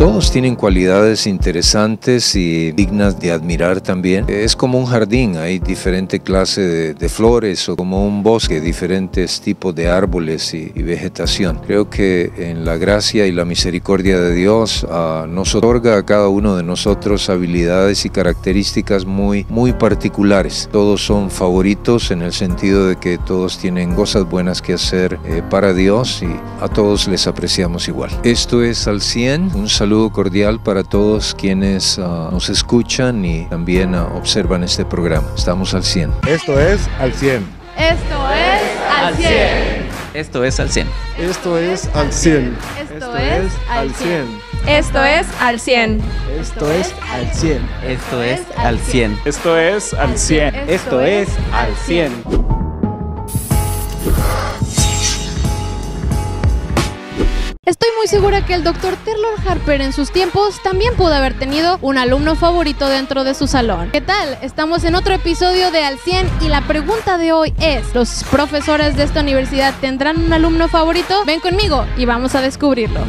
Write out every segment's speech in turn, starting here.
Todos tienen cualidades interesantes y dignas de admirar también. Es como un jardín, hay diferente clase de, flores o como un bosque, diferentes tipos de árboles y, vegetación. Creo que en la gracia y la misericordia de Dios ah, nos otorga a cada uno de nosotros habilidades y características muy, muy particulares. Todos son favoritos en el sentido de que todos tienen cosas buenas que hacer eh, para Dios y a todos les apreciamos igual. Esto es al 100, un saludo cordial para todos quienes ah, nos escuchan y también ah, observan este programa. Estamos al 100. Esto es al 100. Esto es al 100. Esto es al 100. Esto es al 100. Esto es al 100. Esto es al 100. Esto es al 100. Esto es al 100. Esto es al 100. Esto es al 100. Muy segura que el doctor Taylor Harper en sus tiempos también pudo haber tenido un alumno favorito dentro de su salón. ¿Qué tal? Estamos en otro episodio de Al 100 y la pregunta de hoy es, ¿los profesores de esta universidad tendrán un alumno favorito? Ven conmigo y vamos a descubrirlo.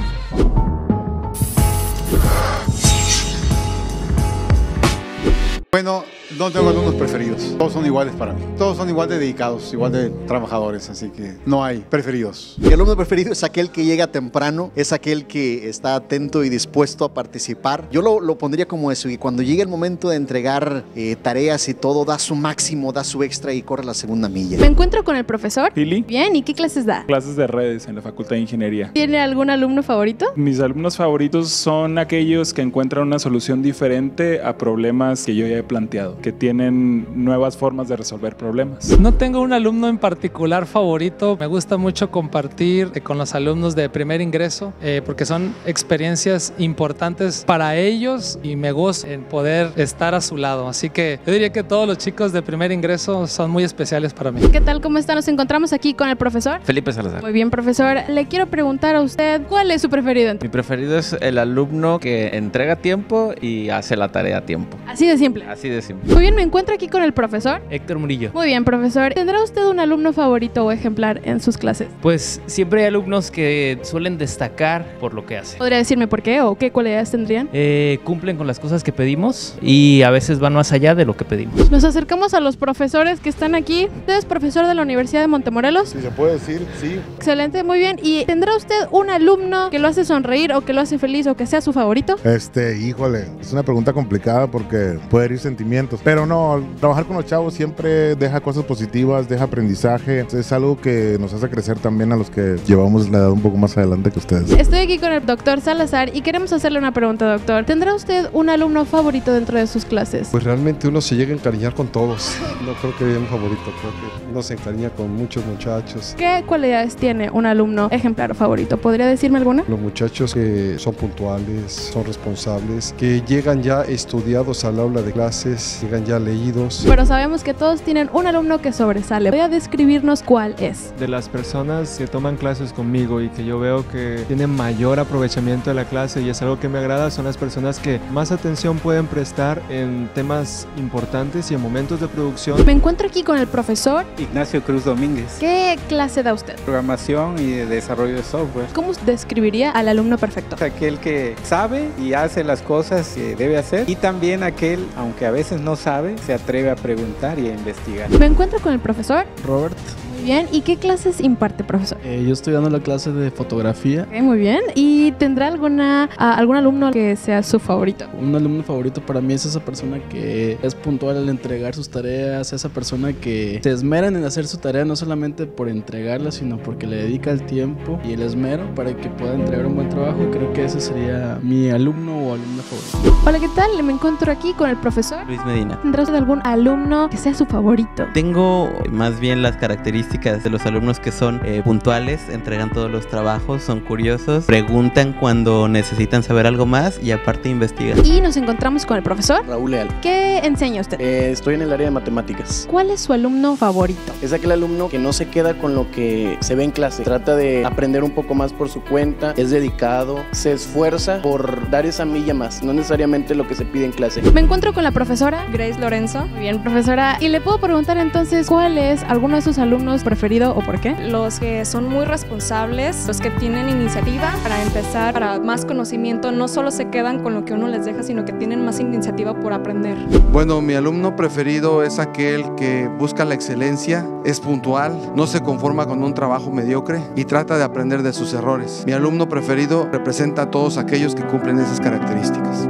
Bueno, no tengo alumnos preferidos. Todos son iguales para mí. Todos son igual de dedicados, igual de trabajadores, así que no hay preferidos. Mi alumno preferido es aquel que llega temprano, es aquel que está atento y dispuesto a participar. Yo lo, pondría como eso, y cuando llegue el momento de entregar eh, tareas y todo, da su máximo, da su extra y corre la segunda milla. Me encuentro con el profesor. Pili. Bien, ¿y qué clases da? Clases de redes en la Facultad de Ingeniería. ¿Tiene algún alumno favorito? Mis alumnos favoritos son aquellos que encuentran una solución diferente a problemas que yo ya he planteado, que tienen nuevas formas de resolver problemas. No tengo un alumno en particular favorito. Me gusta mucho compartir eh, con los alumnos de primer ingreso eh, porque son experiencias importantes para ellos y me gozo en poder estar a su lado. Así que yo diría que todos los chicos de primer ingreso son muy especiales para mí. ¿Qué tal? ¿Cómo está? Nos encontramos aquí con el profesor. Felipe Salazar. Muy bien, profesor. Le quiero preguntar a usted, ¿cuál es su preferido? Mi preferido es el alumno que entrega tiempo y hace la tarea a tiempo. Así de simple. Así de simple. Muy bien, me encuentro aquí con el profesor. Héctor Murillo. Muy bien, profesor. ¿Tendrá usted un alumno favorito o ejemplar en sus clases? Pues siempre hay alumnos que suelen destacar por lo que hacen. ¿Podría decirme por qué o qué cualidades tendrían? Eh, cumplen con las cosas que pedimos y a veces van más allá de lo que pedimos. Nos acercamos a los profesores que están aquí. ¿Usted es profesor de la Universidad de Montemorelos? Si se puede decir, sí. Excelente, muy bien. ¿Y tendrá usted un alumno que lo hace sonreír o que lo hace feliz o que sea su favorito? Este, híjole, es una pregunta complicada porque puede herir sentimientos. Pero no, trabajar con los chavos siempre deja cosas positivas, deja aprendizaje. Es algo que nos hace crecer también a los que llevamos la edad un poco más adelante que ustedes. Estoy aquí con el doctor Salazar y queremos hacerle una pregunta, doctor. ¿Tendrá usted un alumno favorito dentro de sus clases? Pues realmente uno se llega a encariñar con todos. No creo que haya un favorito, creo que uno se encariña con muchos muchachos. ¿Qué cualidades tiene un alumno ejemplar favorito? ¿Podría decirme alguna? Los muchachos que son puntuales, son responsables, que llegan ya estudiados al aula de clases, llegan ya leídos. Pero sabemos que todos tienen un alumno que sobresale. Voy a describirnos cuál es. De las personas que toman clases conmigo y que yo veo que tienen mayor aprovechamiento de la clase y es algo que me agrada, son las personas que más atención pueden prestar en temas importantes y en momentos de producción. Me encuentro aquí con el profesor Ignacio Cruz Domínguez. ¿Qué clase da usted? Programación y desarrollo de software. ¿Cómo describiría al alumno perfecto? Aquel que sabe y hace las cosas que debe hacer y también aquel, aunque a veces no sabe, se atreve a preguntar y a investigar. Me encuentro con el profesor Robert bien. ¿Y qué clases imparte, profesor? Eh, yo estoy dando la clase de fotografía. muy bien. ¿Y tendrá alguna algún alumno que sea su favorito? Un alumno favorito para mí es esa persona que es puntual al entregar sus tareas, esa persona que se esmeran en hacer su tarea no solamente por entregarla, sino porque le dedica el tiempo y el esmero para que pueda entregar un buen trabajo. Creo que ese sería mi alumno o alumna favorito. Hola, ¿qué tal? Me encuentro aquí con el profesor Luis Medina. ¿Tendrá usted algún alumno que sea su favorito? Tengo más bien las características de los alumnos que son eh, puntuales, entregan todos los trabajos, son curiosos, preguntan cuando necesitan saber algo más y aparte investigan. Y nos encontramos con el profesor Raúl Leal. ¿Qué enseña usted? Eh, estoy en el área de matemáticas. ¿Cuál es su alumno favorito? Es aquel alumno que no se queda con lo que se ve en clase. Trata de aprender un poco más por su cuenta, es dedicado, se esfuerza por dar esa milla más, no necesariamente lo que se pide en clase. Me encuentro con la profesora Grace Lorenzo. Muy bien, profesora. Y le puedo preguntar entonces cuál es alguno de sus alumnos preferido o por qué? Los que son muy responsables, los que tienen iniciativa para empezar, para más conocimiento, no solo se quedan con lo que uno les deja, sino que tienen más iniciativa por aprender. Bueno, mi alumno preferido es aquel que busca la excelencia, es puntual, no se conforma con un trabajo mediocre y trata de aprender de sus errores. Mi alumno preferido representa a todos aquellos que cumplen esas características.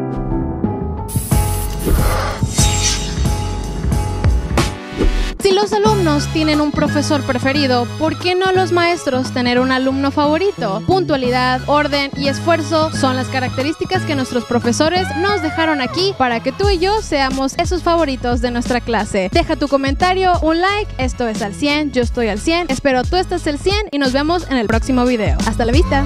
Los alumnos tienen un profesor preferido, ¿por qué no los maestros tener un alumno favorito? Puntualidad, orden y esfuerzo son las características que nuestros profesores nos dejaron aquí para que tú y yo seamos esos favoritos de nuestra clase. Deja tu comentario, un like, esto es al 100, yo estoy al 100, espero tú estés al 100 y nos vemos en el próximo video. Hasta la vista.